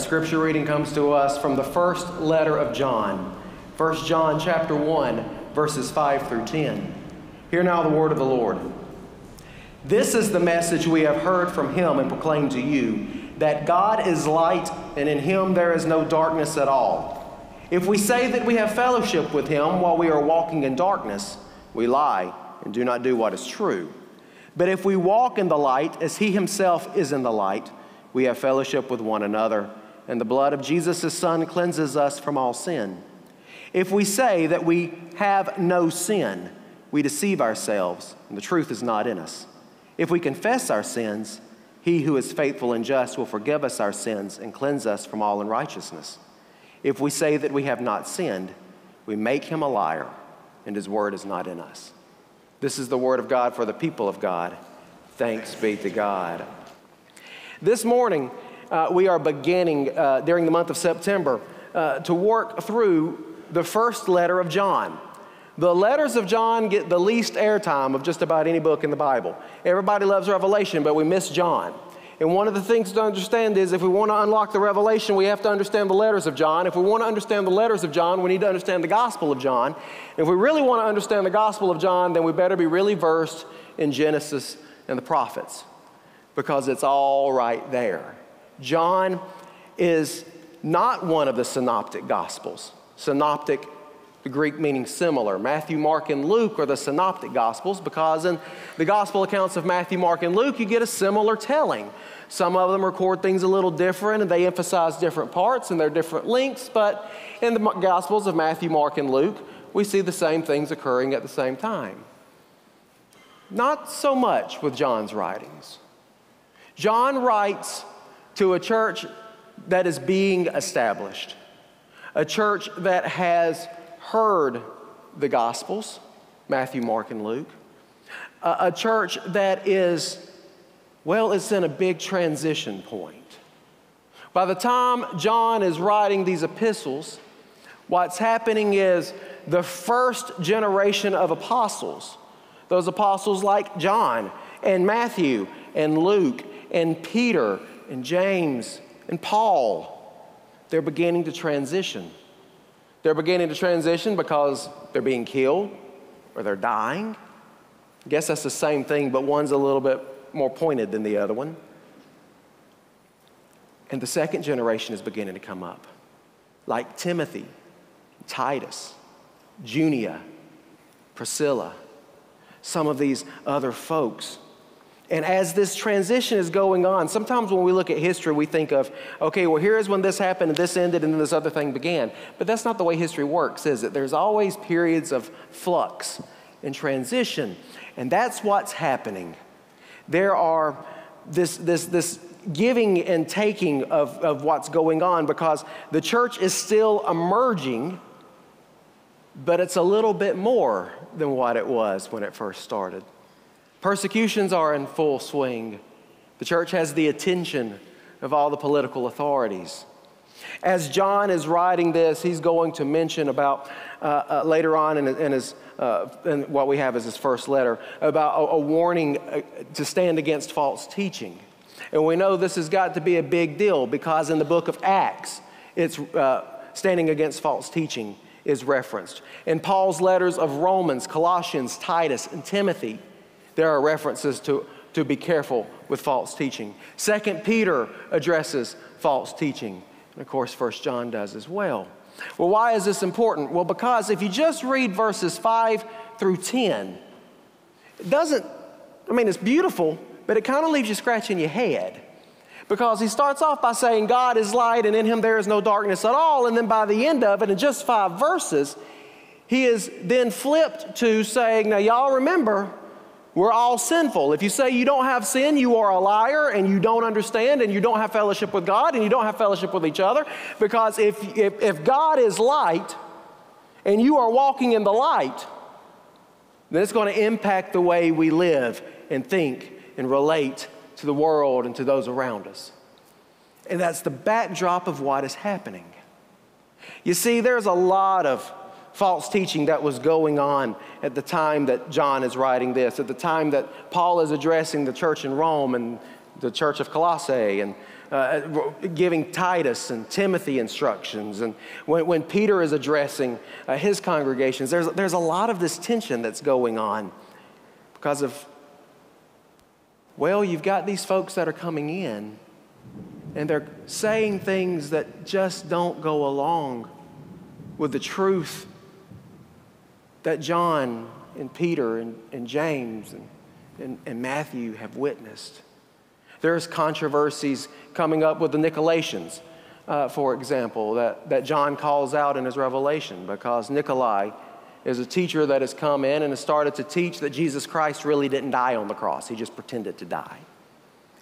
Scripture reading comes to us from the first letter of John, 1 John chapter 1, verses 5 through 10. Hear now the word of the Lord. This is the message we have heard from him and proclaimed to you that God is light and in him there is no darkness at all. If we say that we have fellowship with him while we are walking in darkness, we lie and do not do what is true. But if we walk in the light as he himself is in the light, we have fellowship with one another, and the blood of Jesus, son, cleanses us from all sin. If we say that we have no sin, we deceive ourselves, and the truth is not in us. If we confess our sins, he who is faithful and just will forgive us our sins and cleanse us from all unrighteousness. If we say that we have not sinned, we make him a liar, and his word is not in us. This is the word of God for the people of God. Thanks be to God. This morning, uh, we are beginning uh, during the month of September uh, to work through the first letter of John. The letters of John get the least airtime of just about any book in the Bible. Everybody loves Revelation, but we miss John. And one of the things to understand is if we want to unlock the revelation, we have to understand the letters of John. If we want to understand the letters of John, we need to understand the Gospel of John. If we really want to understand the Gospel of John, then we better be really versed in Genesis and the prophets because it's all right there. John is not one of the synoptic gospels. Synoptic, the Greek meaning similar. Matthew, Mark, and Luke are the synoptic gospels because in the gospel accounts of Matthew, Mark, and Luke, you get a similar telling. Some of them record things a little different and they emphasize different parts and they're different links, but in the gospels of Matthew, Mark, and Luke, we see the same things occurring at the same time. Not so much with John's writings. John writes to a church that is being established, a church that has heard the Gospels Matthew, Mark, and Luke, a, a church that is, well, it's in a big transition point. By the time John is writing these epistles, what's happening is the first generation of apostles, those apostles like John and Matthew and Luke and Peter and James and Paul, they're beginning to transition. They're beginning to transition because they're being killed or they're dying. I guess that's the same thing, but one's a little bit more pointed than the other one. And the second generation is beginning to come up, like Timothy, Titus, Junia, Priscilla, some of these other folks and as this transition is going on, sometimes when we look at history, we think of, okay, well, here's when this happened and this ended and then this other thing began. But that's not the way history works, is it? There's always periods of flux and transition. And that's what's happening. There are this, this, this giving and taking of, of what's going on because the church is still emerging, but it's a little bit more than what it was when it first started. Persecutions are in full swing. The church has the attention of all the political authorities. As John is writing this, he's going to mention about uh, uh, later on in, in his, uh, in what we have as his first letter, about a, a warning uh, to stand against false teaching. And we know this has got to be a big deal because in the book of Acts, it's uh, standing against false teaching is referenced. In Paul's letters of Romans, Colossians, Titus, and Timothy, there are references to, to be careful with false teaching. Second Peter addresses false teaching. And of course, First John does as well. Well, why is this important? Well, because if you just read verses 5 through 10, it doesn't, I mean, it's beautiful, but it kind of leaves you scratching your head. Because he starts off by saying, God is light and in him there is no darkness at all. And then by the end of it, in just five verses, he is then flipped to saying, Now, y'all remember, we're all sinful. If you say you don't have sin, you are a liar and you don't understand and you don't have fellowship with God and you don't have fellowship with each other. Because if, if, if God is light and you are walking in the light, then it's going to impact the way we live and think and relate to the world and to those around us. And that's the backdrop of what is happening. You see, there's a lot of false teaching that was going on at the time that John is writing this, at the time that Paul is addressing the church in Rome and the church of Colossae and uh, giving Titus and Timothy instructions, and when, when Peter is addressing uh, his congregations, there's, there's a lot of this tension that's going on because of, well, you've got these folks that are coming in, and they're saying things that just don't go along with the truth that John and Peter and, and James and, and, and Matthew have witnessed. There's controversies coming up with the Nicolaitans, uh, for example, that, that John calls out in his revelation because Nikolai is a teacher that has come in and has started to teach that Jesus Christ really didn't die on the cross, he just pretended to die.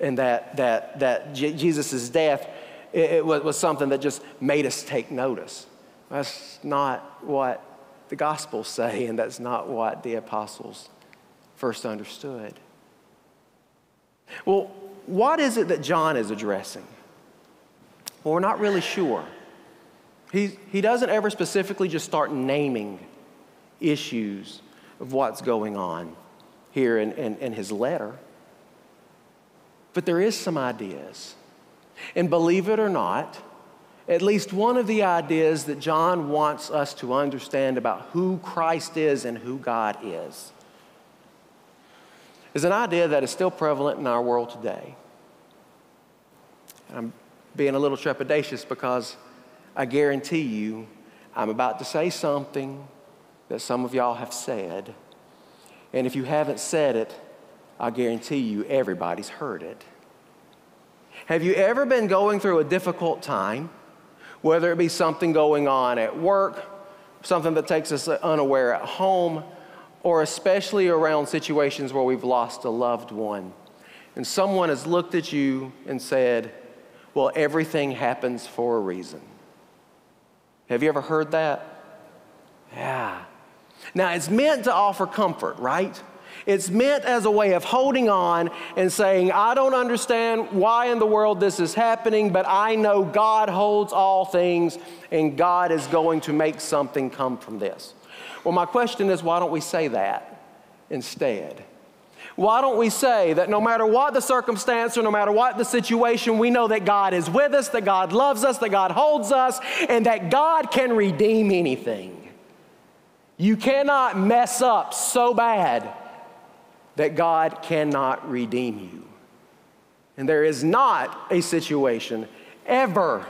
And that, that, that Jesus' death it, it was something that just made us take notice. That's not what the Gospels say, and that's not what the apostles first understood. Well, what is it that John is addressing? Well, we're not really sure. He, he doesn't ever specifically just start naming issues of what's going on here in, in, in his letter. But there is some ideas. And believe it or not, at least one of the ideas that John wants us to understand about who Christ is and who God is is an idea that is still prevalent in our world today. I'm being a little trepidatious because I guarantee you I'm about to say something that some of y'all have said. And if you haven't said it, I guarantee you everybody's heard it. Have you ever been going through a difficult time, whether it be something going on at work, something that takes us unaware at home, or especially around situations where we've lost a loved one. And someone has looked at you and said, Well, everything happens for a reason. Have you ever heard that? Yeah. Now, it's meant to offer comfort, right? It's meant as a way of holding on and saying, I don't understand why in the world this is happening, but I know God holds all things and God is going to make something come from this. Well, my question is why don't we say that instead? Why don't we say that no matter what the circumstance or no matter what the situation, we know that God is with us, that God loves us, that God holds us, and that God can redeem anything? You cannot mess up so bad that God cannot redeem you. And there is not a situation ever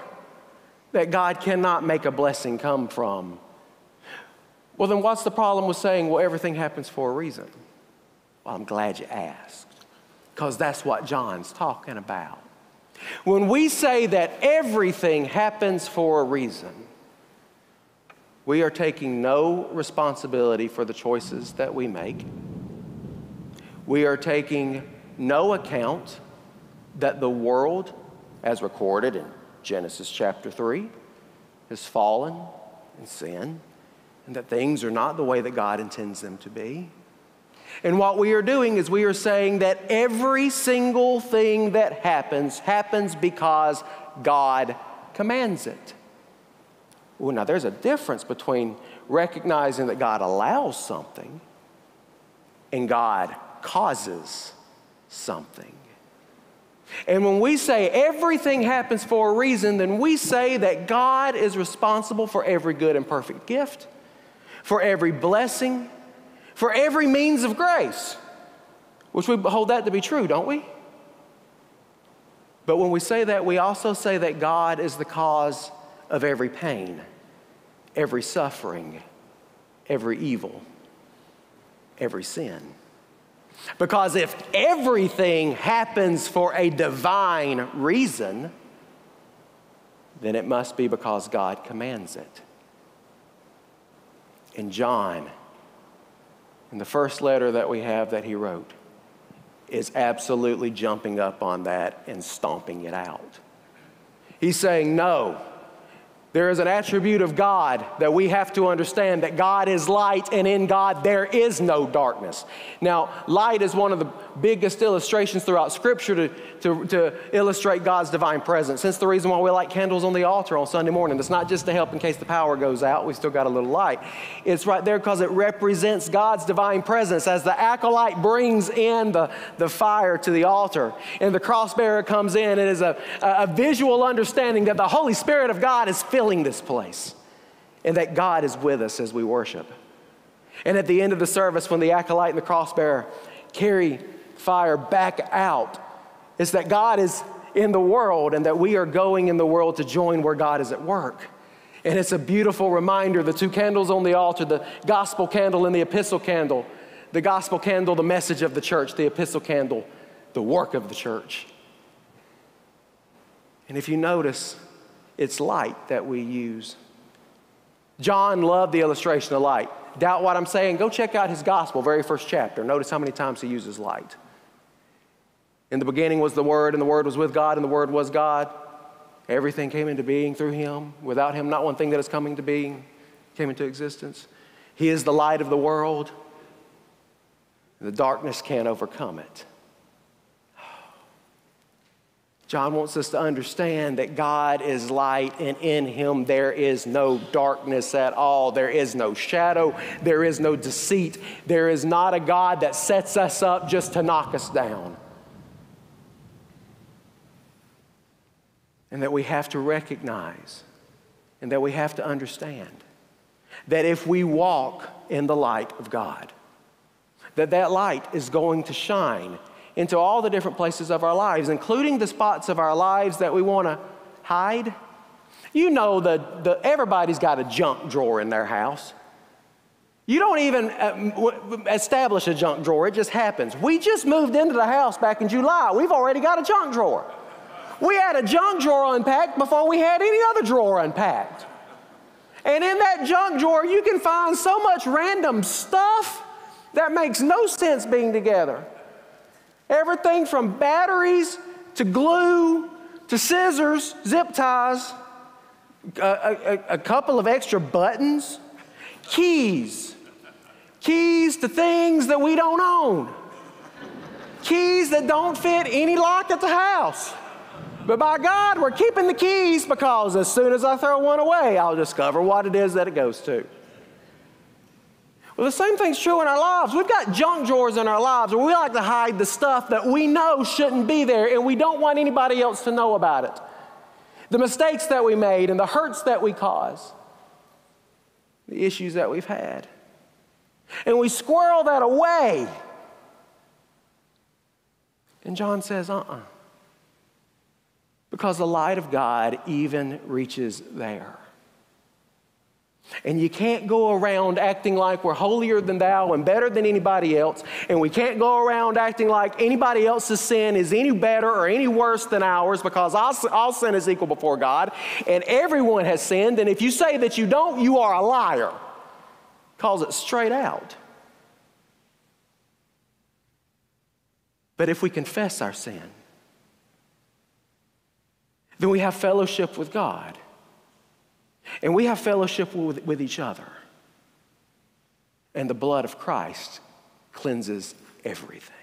that God cannot make a blessing come from well, then what's the problem with saying, well, everything happens for a reason? Well, I'm glad you asked, because that's what John's talking about. When we say that everything happens for a reason, we are taking no responsibility for the choices that we make. We are taking no account that the world, as recorded in Genesis chapter 3, has fallen in sin and that things are not the way that God intends them to be. And what we are doing is we are saying that every single thing that happens happens because God commands it. Well, now there's a difference between recognizing that God allows something and God causes something. And when we say everything happens for a reason, then we say that God is responsible for every good and perfect gift for every blessing, for every means of grace, which we hold that to be true, don't we? But when we say that, we also say that God is the cause of every pain, every suffering, every evil, every sin. Because if everything happens for a divine reason, then it must be because God commands it. And John, in the first letter that we have that he wrote, is absolutely jumping up on that and stomping it out. He's saying, No, there is an attribute of God that we have to understand that God is light, and in God there is no darkness. Now, light is one of the biggest illustrations throughout Scripture to, to, to illustrate God's divine presence. Hence the reason why we light candles on the altar on Sunday morning. It's not just to help in case the power goes out, we still got a little light. It's right there because it represents God's divine presence as the acolyte brings in the, the fire to the altar and the crossbearer comes in. It is a, a visual understanding that the Holy Spirit of God is filling this place and that God is with us as we worship. And at the end of the service, when the acolyte and the crossbearer carry fire back out, it's that God is in the world and that we are going in the world to join where God is at work. And it's a beautiful reminder the two candles on the altar, the gospel candle and the epistle candle. The gospel candle, the message of the church, the epistle candle, the work of the church. And if you notice, it's light that we use. John loved the illustration of light. Doubt what I'm saying? Go check out his gospel, very first chapter. Notice how many times he uses light. In the beginning was the Word, and the Word was with God, and the Word was God. Everything came into being through him. Without him, not one thing that is coming to being came into existence. He is the light of the world. The darkness can't overcome it. John wants us to understand that God is light and in him there is no darkness at all. There is no shadow. There is no deceit. There is not a God that sets us up just to knock us down. And that we have to recognize and that we have to understand that if we walk in the light of God, that that light is going to shine into all the different places of our lives, including the spots of our lives that we want to hide. You know that the, everybody's got a junk drawer in their house. You don't even uh, establish a junk drawer, it just happens. We just moved into the house back in July. We've already got a junk drawer. We had a junk drawer unpacked before we had any other drawer unpacked. And in that junk drawer, you can find so much random stuff that makes no sense being together. Everything from batteries to glue to scissors, zip ties, a, a, a couple of extra buttons, keys, keys to things that we don't own, keys that don't fit any lock at the house. But by God, we're keeping the keys because as soon as I throw one away, I'll discover what it is that it goes to. Well, the same thing's true in our lives. We've got junk drawers in our lives where we like to hide the stuff that we know shouldn't be there and we don't want anybody else to know about it. The mistakes that we made and the hurts that we cause, the issues that we've had. And we squirrel that away. And John says, uh uh-uh. uh. Because the light of God even reaches there. And you can't go around acting like we're holier than thou and better than anybody else. And we can't go around acting like anybody else's sin is any better or any worse than ours because all, all sin is equal before God. And everyone has sinned. And if you say that you don't, you are a liar. Calls it straight out. But if we confess our sin, then we have fellowship with God. And we have fellowship with, with each other. And the blood of Christ cleanses everything.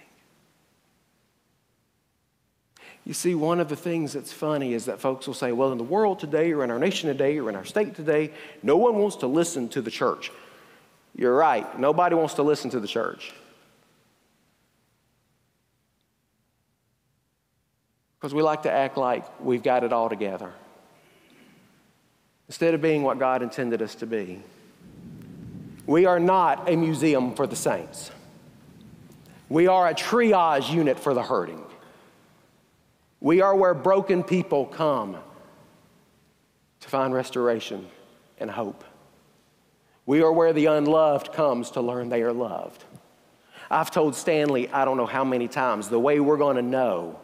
You see, one of the things that's funny is that folks will say, well, in the world today, or in our nation today, or in our state today, no one wants to listen to the church. You're right, nobody wants to listen to the church. Because we like to act like we've got it all together instead of being what God intended us to be. We are not a museum for the saints. We are a triage unit for the hurting. We are where broken people come to find restoration and hope. We are where the unloved comes to learn they are loved. I've told Stanley, I don't know how many times, the way we're going to know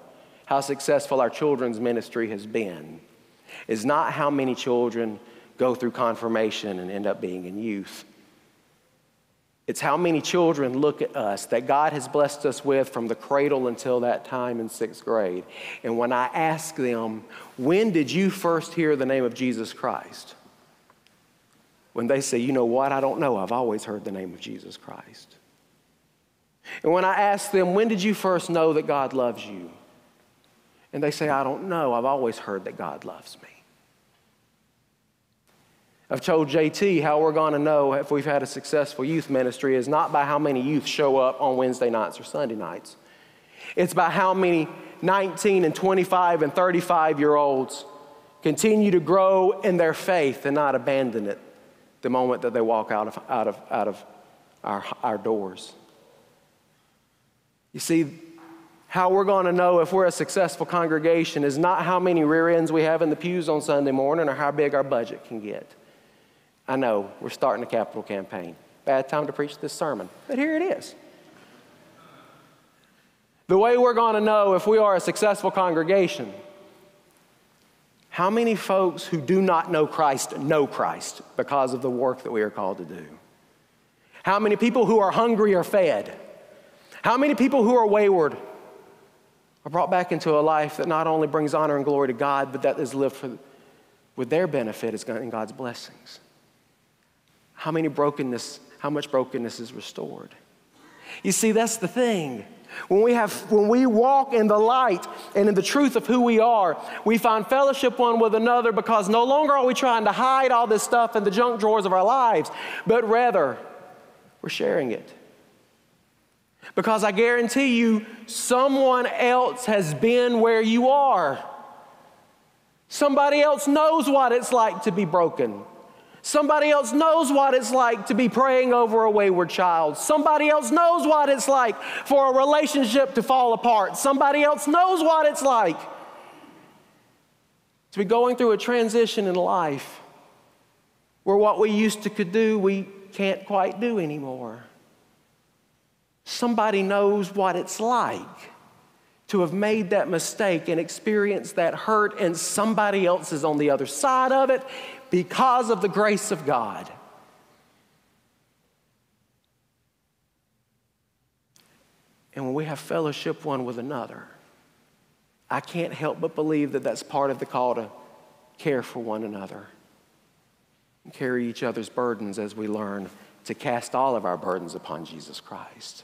how successful our children's ministry has been is not how many children go through confirmation and end up being in youth. It's how many children look at us that God has blessed us with from the cradle until that time in sixth grade. And when I ask them, when did you first hear the name of Jesus Christ? When they say, you know what, I don't know, I've always heard the name of Jesus Christ. And when I ask them, when did you first know that God loves you? And they say, I don't know. I've always heard that God loves me. I've told JT how we're going to know if we've had a successful youth ministry is not by how many youth show up on Wednesday nights or Sunday nights. It's by how many 19 and 25 and 35 year olds continue to grow in their faith and not abandon it the moment that they walk out of, out of, out of our, our doors. You see, how we're going to know if we're a successful congregation is not how many rear ends we have in the pews on Sunday morning or how big our budget can get. I know we're starting a capital campaign. Bad time to preach this sermon, but here it is. The way we're going to know if we are a successful congregation, how many folks who do not know Christ know Christ because of the work that we are called to do? How many people who are hungry are fed? How many people who are wayward are brought back into a life that not only brings honor and glory to God, but that is lived for, with their benefit as in God's blessings? How many brokenness, how much brokenness is restored? You see, that's the thing. When we, have, when we walk in the light and in the truth of who we are, we find fellowship one with another because no longer are we trying to hide all this stuff in the junk drawers of our lives, but rather we're sharing it. Because I guarantee you, someone else has been where you are. Somebody else knows what it's like to be broken. Somebody else knows what it's like to be praying over a wayward child. Somebody else knows what it's like for a relationship to fall apart. Somebody else knows what it's like to be going through a transition in life where what we used to could do, we can't quite do anymore. Somebody knows what it's like to have made that mistake and experienced that hurt, and somebody else is on the other side of it because of the grace of God. And when we have fellowship one with another, I can't help but believe that that's part of the call to care for one another and carry each other's burdens as we learn to cast all of our burdens upon Jesus Christ.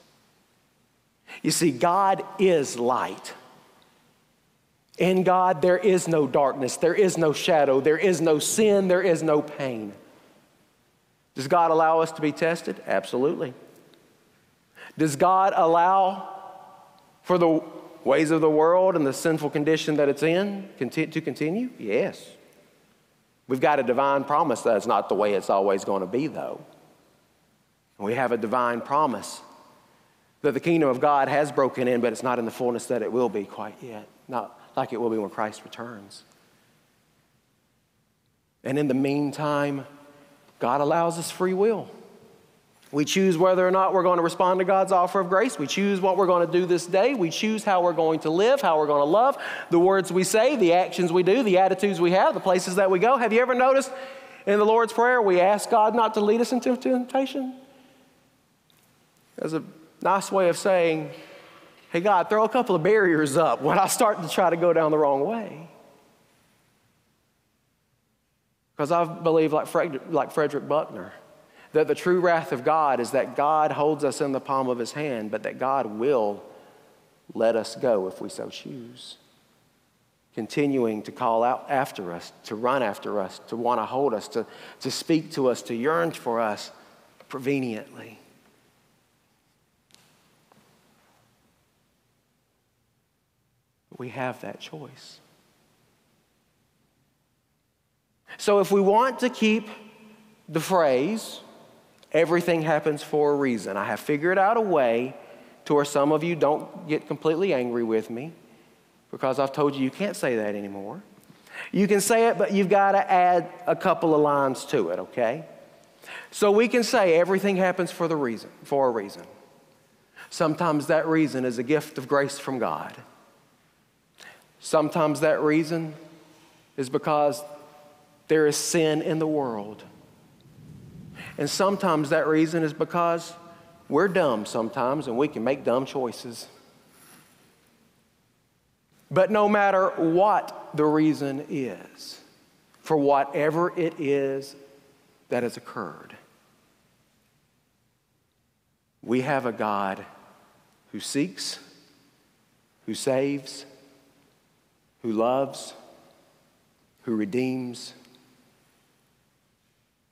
You see, God is light. In God, there is no darkness, there is no shadow, there is no sin, there is no pain. Does God allow us to be tested? Absolutely. Does God allow for the ways of the world and the sinful condition that it's in to continue? Yes. We've got a divine promise that's not the way it's always going to be, though. We have a divine promise that the kingdom of God has broken in, but it's not in the fullness that it will be quite yet. Not like it will be when Christ returns. And in the meantime, God allows us free will. We choose whether or not we're going to respond to God's offer of grace. We choose what we're going to do this day. We choose how we're going to live, how we're going to love, the words we say, the actions we do, the attitudes we have, the places that we go. Have you ever noticed in the Lord's Prayer we ask God not to lead us into temptation? As a nice way of saying, hey, God, throw a couple of barriers up when I start to try to go down the wrong way. Because I believe, like, Fred, like Frederick Buechner, that the true wrath of God is that God holds us in the palm of his hand, but that God will let us go if we so choose. Continuing to call out after us, to run after us, to want to hold us, to, to speak to us, to yearn for us preveniently. We have that choice. So if we want to keep the phrase, everything happens for a reason, I have figured out a way to where some of you don't get completely angry with me because I've told you you can't say that anymore. You can say it, but you've got to add a couple of lines to it, okay? So we can say everything happens for the reason, for a reason. Sometimes that reason is a gift of grace from God. Sometimes that reason is because there is sin in the world. And sometimes that reason is because we're dumb sometimes and we can make dumb choices. But no matter what the reason is, for whatever it is that has occurred, we have a God who seeks, who saves, who loves, who redeems.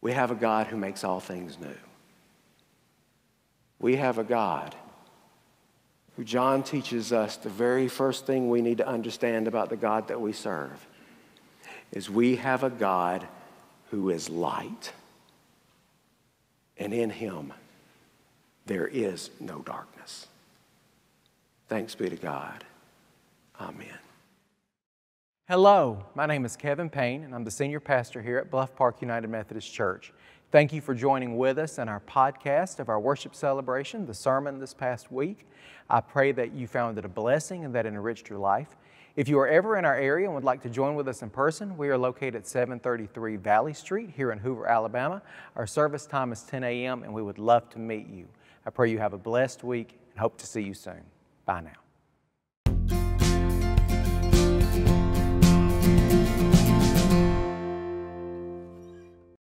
We have a God who makes all things new. We have a God who John teaches us the very first thing we need to understand about the God that we serve is we have a God who is light. And in him, there is no darkness. Thanks be to God. Amen. Hello, my name is Kevin Payne, and I'm the senior pastor here at Bluff Park United Methodist Church. Thank you for joining with us in our podcast of our worship celebration, the sermon this past week. I pray that you found it a blessing and that it enriched your life. If you are ever in our area and would like to join with us in person, we are located at 733 Valley Street here in Hoover, Alabama. Our service time is 10 a.m., and we would love to meet you. I pray you have a blessed week and hope to see you soon. Bye now.